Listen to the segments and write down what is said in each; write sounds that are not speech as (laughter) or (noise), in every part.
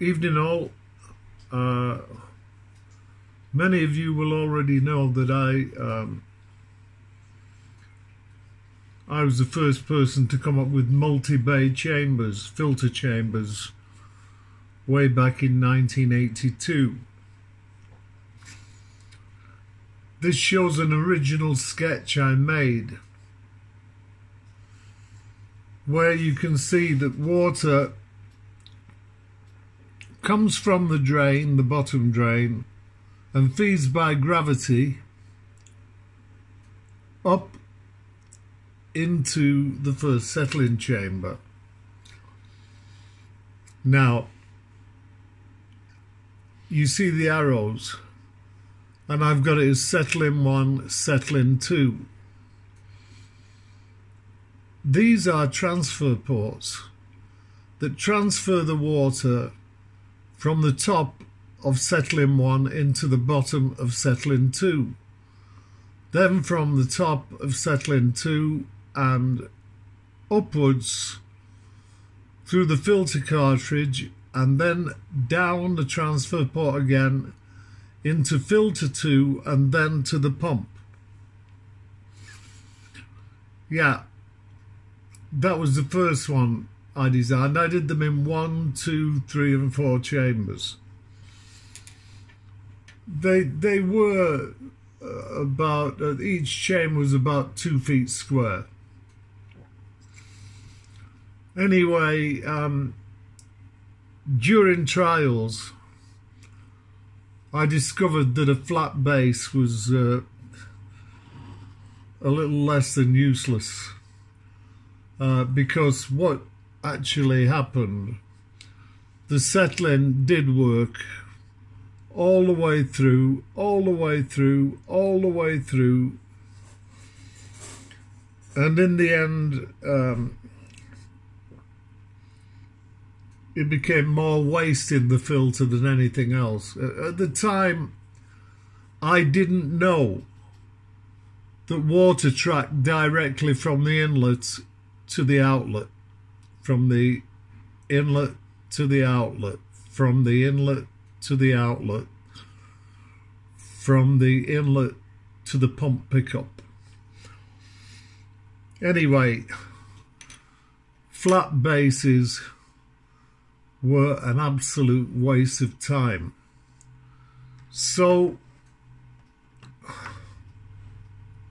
Evening all. Uh, many of you will already know that I um, I was the first person to come up with multi-bay chambers, filter chambers, way back in 1982. This shows an original sketch I made where you can see that water comes from the drain, the bottom drain, and feeds by gravity up into the first settling chamber. Now, you see the arrows, and I've got it as settling one, settling two. These are transfer ports that transfer the water from the top of settling one into the bottom of settling two. Then from the top of settling two and upwards through the filter cartridge and then down the transfer port again into filter 2 and then to the pump. Yeah, that was the first one I designed. I did them in one, two, three, and four chambers. They they were uh, about uh, each chamber was about two feet square. Anyway, um, during trials, I discovered that a flat base was uh, a little less than useless uh, because what actually happened. The settling did work all the way through, all the way through, all the way through. And in the end, um, it became more waste in the filter than anything else. At the time, I didn't know that water tracked directly from the inlet to the outlet from the inlet to the outlet, from the inlet to the outlet, from the inlet to the pump pickup. Anyway, flat bases were an absolute waste of time. So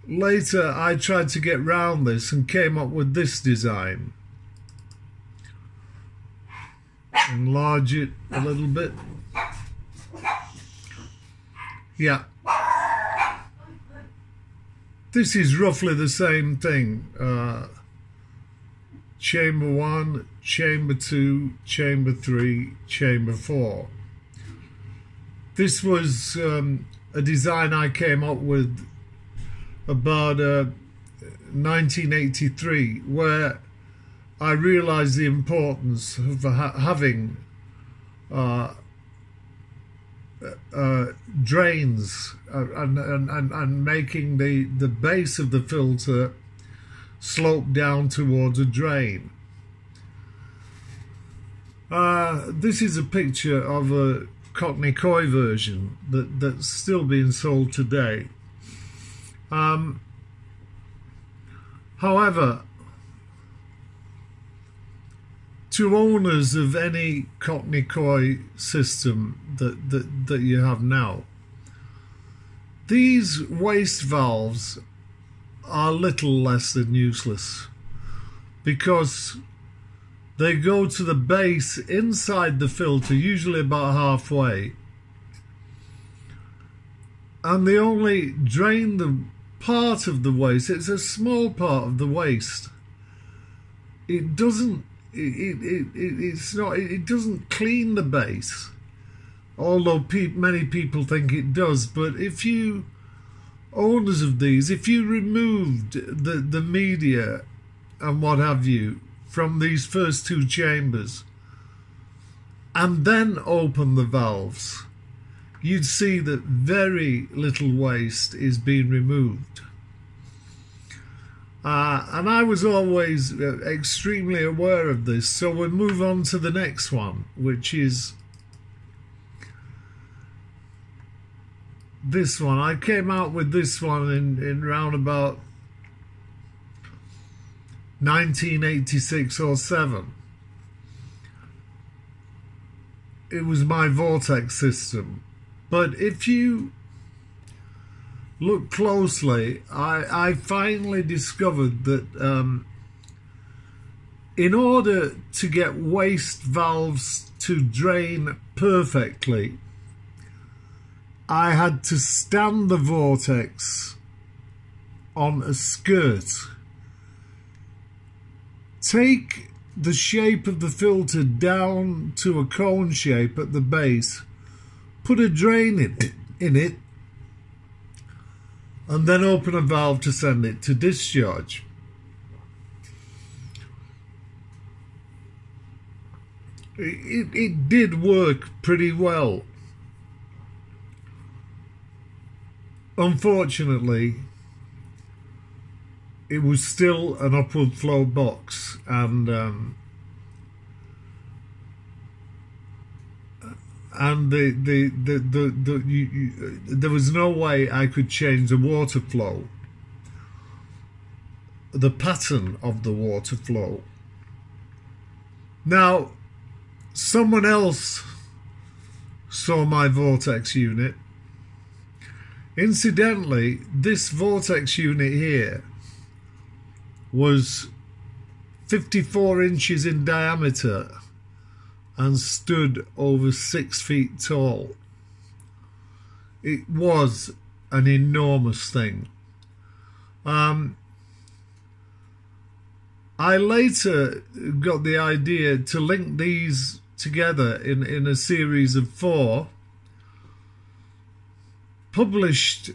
later I tried to get round this and came up with this design. Enlarge it a little bit. Yeah. This is roughly the same thing. Uh, chamber 1, chamber 2, chamber 3, chamber 4. This was um, a design I came up with about uh, 1983 where I realised the importance of ha having uh, uh, drains and, and, and, and making the, the base of the filter slope down towards a drain. Uh, this is a picture of a Cockney Koi version that, that's still being sold today. Um, however, to owners of any Cockney Koi system that, that, that you have now, these waste valves are little less than useless because they go to the base inside the filter, usually about halfway, and they only drain the part of the waste. It's a small part of the waste. It doesn't it, it, it, it's not it doesn't clean the base. Although pe many people think it does but if you owners of these if you removed the the media and what have you from these first two chambers and then open the valves you'd see that very little waste is being removed uh, and I was always uh, extremely aware of this. So we'll move on to the next one, which is this one. I came out with this one in, in round about 1986 or 7. It was my Vortex system. But if you look closely, I, I finally discovered that um, in order to get waste valves to drain perfectly, I had to stand the vortex on a skirt. Take the shape of the filter down to a cone shape at the base, put a drain in, in it, and then open a valve to send it to discharge. It, it did work pretty well. Unfortunately, it was still an upward flow box and um, and the the the, the, the you, you, there was no way I could change the water flow. The pattern of the water flow. Now someone else saw my vortex unit. Incidentally this vortex unit here was 54 inches in diameter and stood over six feet tall. It was an enormous thing. Um, I later got the idea to link these together in, in a series of four, published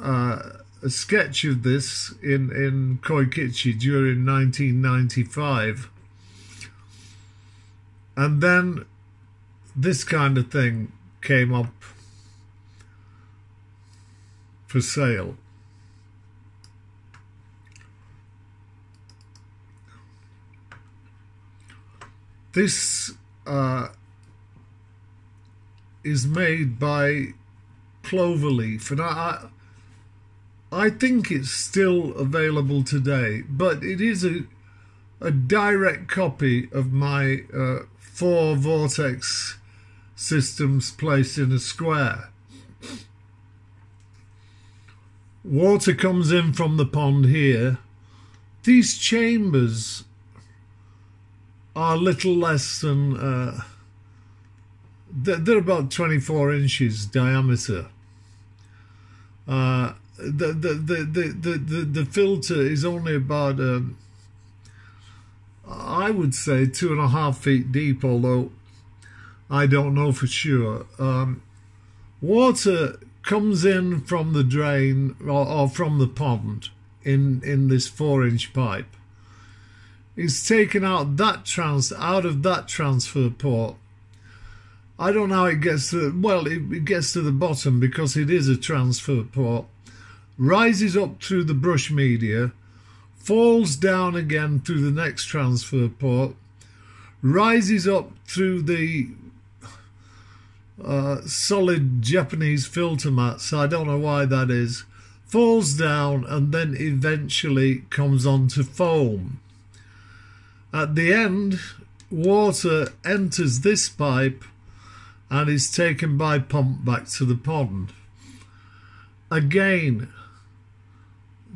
uh, a sketch of this in, in Koikichi during 1995 and then this kind of thing came up for sale. This uh, is made by Cloverleaf, and I, I think it's still available today, but it is a a direct copy of my uh, four vortex systems placed in a square. Water comes in from the pond here. These chambers are little less than, uh, they're about 24 inches diameter. Uh, the, the, the, the, the, the filter is only about um, I would say two and a half feet deep, although I don't know for sure. Um, water comes in from the drain or, or, from the pond in, in this four inch pipe. It's taken out that trans out of that transfer port. I don't know how it gets to well, it, it gets to the bottom because it is a transfer port. Rises up through the brush media falls down again through the next transfer port, rises up through the uh, solid Japanese filter mats. I don't know why that is. Falls down and then eventually comes onto foam. At the end, water enters this pipe and is taken by pump back to the pond. Again,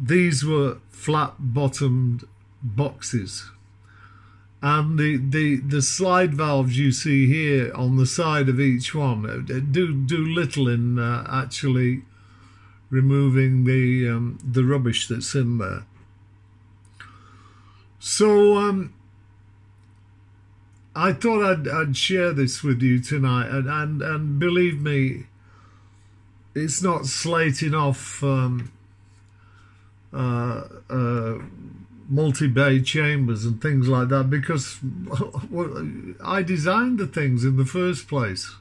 these were flat bottomed boxes and the, the, the slide valves you see here on the side of each one uh, do do little in uh, actually removing the um, the rubbish that's in there. So um, I thought I'd, I'd share this with you tonight, and and, and believe me, it's not slating off. Um, uh, uh, multi-bay chambers and things like that because (laughs) I designed the things in the first place.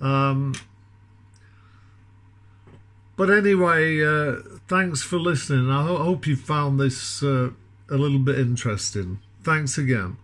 Um, but anyway, uh, thanks for listening. I ho- hope you found this uh, a little bit interesting. Thanks again.